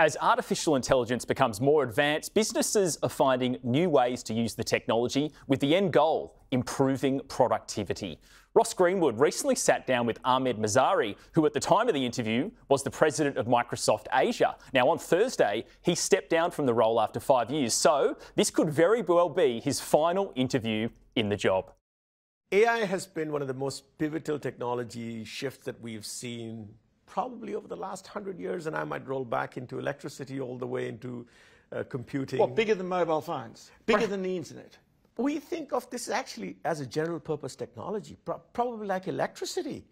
As artificial intelligence becomes more advanced, businesses are finding new ways to use the technology with the end goal improving productivity. Ross Greenwood recently sat down with Ahmed Mazhari, who at the time of the interview was the president of Microsoft Asia. Now, on Thursday, he stepped down from the role after five years, so this could very well be his final interview in the job. AI has been one of the most pivotal technology shifts that we've seen probably over the last hundred years, and I might roll back into electricity all the way into uh, computing. What, bigger than mobile phones? Bigger than the internet? We think of this actually as a general purpose technology, pro probably like electricity.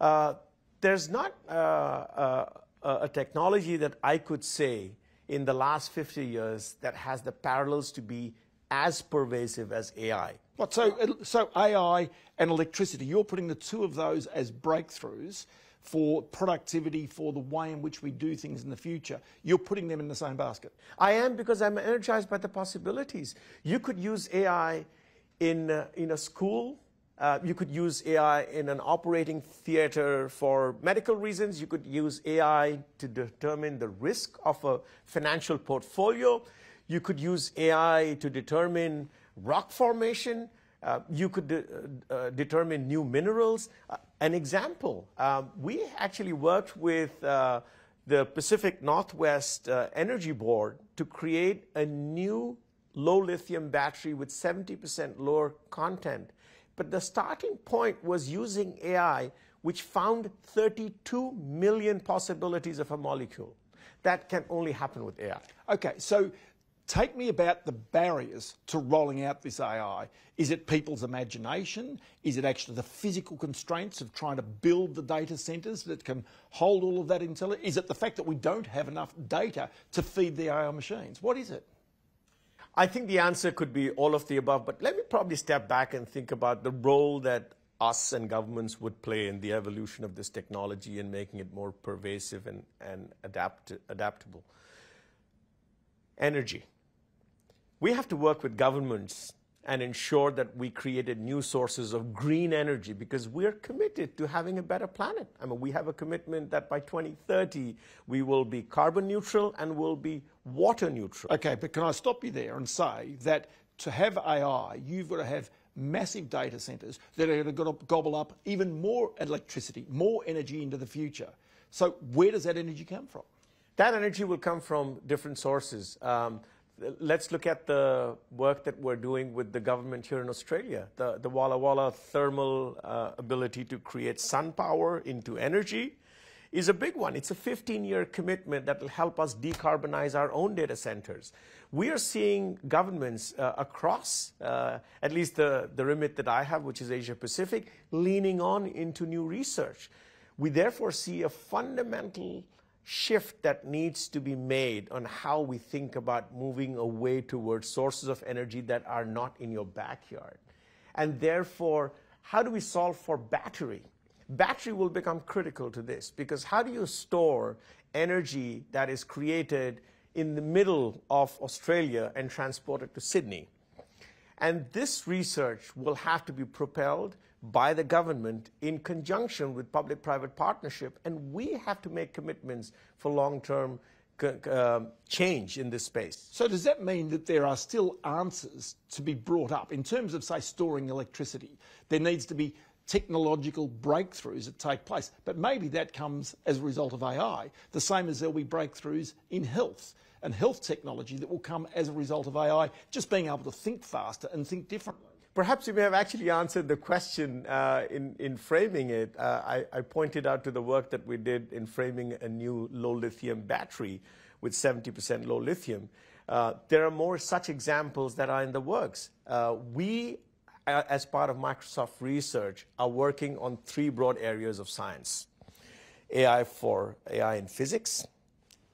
Uh, there's not uh, uh a technology that I could say in the last 50 years that has the parallels to be as pervasive as AI. What, so, so AI and electricity, you're putting the two of those as breakthroughs for productivity, for the way in which we do things in the future. You're putting them in the same basket. I am because I'm energized by the possibilities. You could use AI in, uh, in a school. Uh, you could use AI in an operating theater for medical reasons. You could use AI to determine the risk of a financial portfolio. You could use AI to determine rock formation. Uh, you could de uh, determine new minerals. Uh, an example, um, we actually worked with uh, the Pacific Northwest uh, Energy Board to create a new low lithium battery with 70% lower content. But the starting point was using AI, which found 32 million possibilities of a molecule. That can only happen with AI. Okay, so Take me about the barriers to rolling out this AI. Is it people's imagination? Is it actually the physical constraints of trying to build the data centres that can hold all of that intelligence? Is it the fact that we don't have enough data to feed the AI machines? What is it? I think the answer could be all of the above, but let me probably step back and think about the role that us and governments would play in the evolution of this technology and making it more pervasive and, and adapt, adaptable. Energy we have to work with governments and ensure that we created new sources of green energy because we're committed to having a better planet. I mean, we have a commitment that by 2030 we will be carbon neutral and will be water neutral. Okay, but can I stop you there and say that to have AI, you've got to have massive data centres that are going to gobble up even more electricity, more energy into the future. So where does that energy come from? That energy will come from different sources. Um, let's look at the work that we're doing with the government here in Australia. The, the Walla Walla thermal uh, ability to create sun power into energy is a big one. It's a 15-year commitment that will help us decarbonize our own data centers. We are seeing governments uh, across, uh, at least the, the remit that I have, which is Asia Pacific, leaning on into new research. We therefore see a fundamental shift that needs to be made on how we think about moving away towards sources of energy that are not in your backyard. And therefore, how do we solve for battery? Battery will become critical to this because how do you store energy that is created in the middle of Australia and transport it to Sydney? And this research will have to be propelled by the government in conjunction with public-private partnership, and we have to make commitments for long-term uh, change in this space. So does that mean that there are still answers to be brought up in terms of, say, storing electricity? There needs to be technological breakthroughs that take place, but maybe that comes as a result of AI, the same as there'll be breakthroughs in health and health technology that will come as a result of AI, just being able to think faster and think differently. Perhaps you may have actually answered the question uh, in, in framing it. Uh, I, I, pointed out to the work that we did in framing a new low lithium battery with 70% low lithium. Uh, there are more such examples that are in the works. Uh, we, uh, as part of Microsoft Research, are working on three broad areas of science. AI for AI in physics,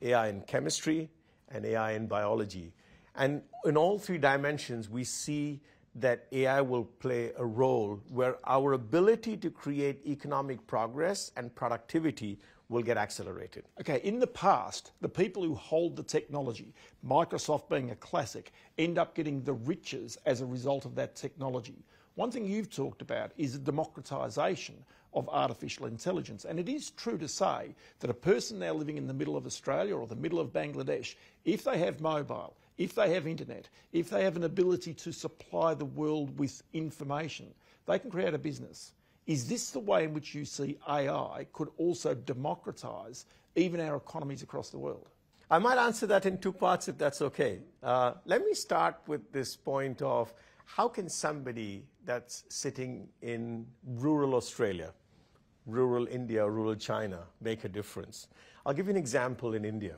AI in chemistry, and AI in biology. And in all three dimensions, we see that AI will play a role where our ability to create economic progress and productivity will get accelerated. Okay, in the past, the people who hold the technology, Microsoft being a classic, end up getting the riches as a result of that technology. One thing you've talked about is the democratization of artificial intelligence. And it is true to say that a person now living in the middle of Australia or the middle of Bangladesh, if they have mobile, if they have internet, if they have an ability to supply the world with information, they can create a business. Is this the way in which you see AI could also democratise even our economies across the world? I might answer that in two parts if that's okay. Uh, let me start with this point of how can somebody that's sitting in rural Australia, rural India, rural China make a difference? I'll give you an example in India.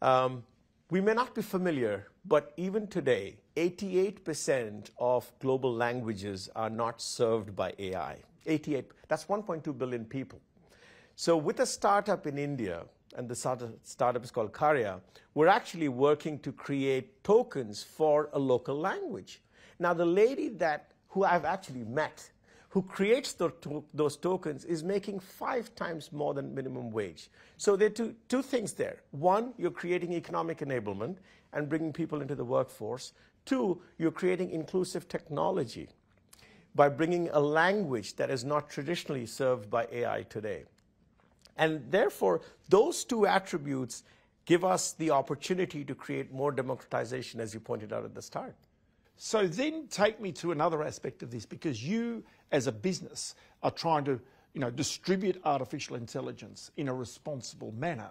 Um, we may not be familiar, but even today, 88% of global languages are not served by AI. 88, that's 1.2 billion people. So with a startup in India, and the startup is called Karya, we're actually working to create tokens for a local language. Now, the lady that who I've actually met, who creates those tokens, is making five times more than minimum wage. So there are two, two things there. One, you're creating economic enablement and bringing people into the workforce. Two, you're creating inclusive technology by bringing a language that is not traditionally served by AI today. And therefore, those two attributes give us the opportunity to create more democratization, as you pointed out at the start. So then take me to another aspect of this because you, as a business, are trying to you know, distribute artificial intelligence in a responsible manner,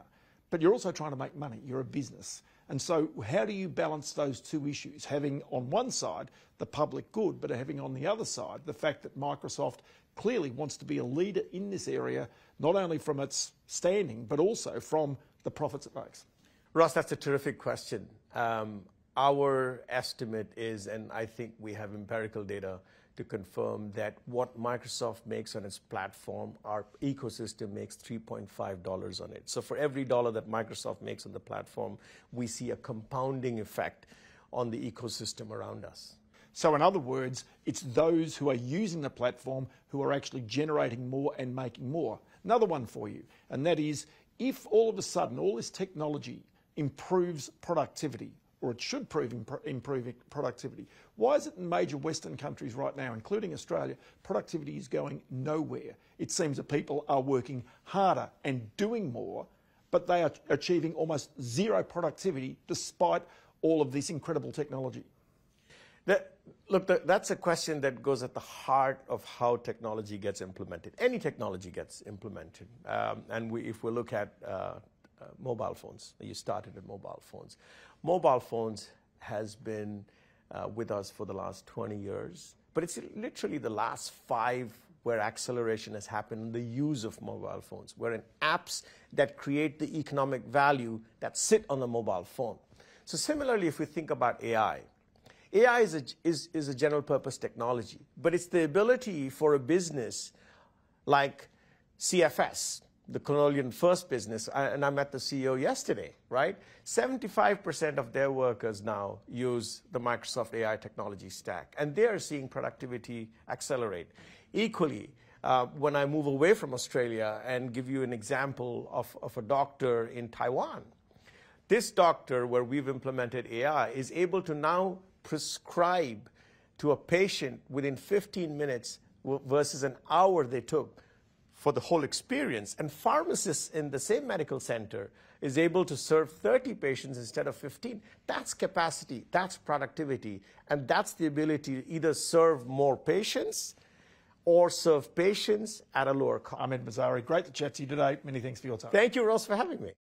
but you're also trying to make money. You're a business. And so, how do you balance those two issues? Having on one side the public good, but having on the other side the fact that Microsoft clearly wants to be a leader in this area, not only from its standing, but also from the profits it makes? Ross, that's a terrific question. Um, our estimate is, and I think we have empirical data to confirm that what Microsoft makes on its platform, our ecosystem makes $3.5 on it. So for every dollar that Microsoft makes on the platform, we see a compounding effect on the ecosystem around us. So, in other words, it's those who are using the platform who are actually generating more and making more. Another one for you, and that is if all of a sudden all this technology improves productivity, or it should prove improving productivity. Why is it in major Western countries right now, including Australia, productivity is going nowhere? It seems that people are working harder and doing more, but they are achieving almost zero productivity despite all of this incredible technology. That, look, that's a question that goes at the heart of how technology gets implemented. Any technology gets implemented. Um, and we, if we look at uh, uh, mobile phones. You started with mobile phones. Mobile phones has been uh, with us for the last 20 years, but it's literally the last five where acceleration has happened in the use of mobile phones, where in apps that create the economic value that sit on the mobile phone. So similarly, if we think about AI, AI is a, is, is a general purpose technology, but it's the ability for a business like CFS, the Colonial First business, and I met the CEO yesterday, right? 75% of their workers now use the Microsoft AI technology stack, and they are seeing productivity accelerate. Equally, uh, when I move away from Australia and give you an example of, of a doctor in Taiwan, this doctor, where we've implemented AI, is able to now prescribe to a patient within 15 minutes versus an hour they took for the whole experience. And pharmacists in the same medical center is able to serve 30 patients instead of 15. That's capacity, that's productivity, and that's the ability to either serve more patients or serve patients at a lower cost. Ahmed Mazhari, great to chat to you today. Many thanks for your time. Thank you, Ross, for having me.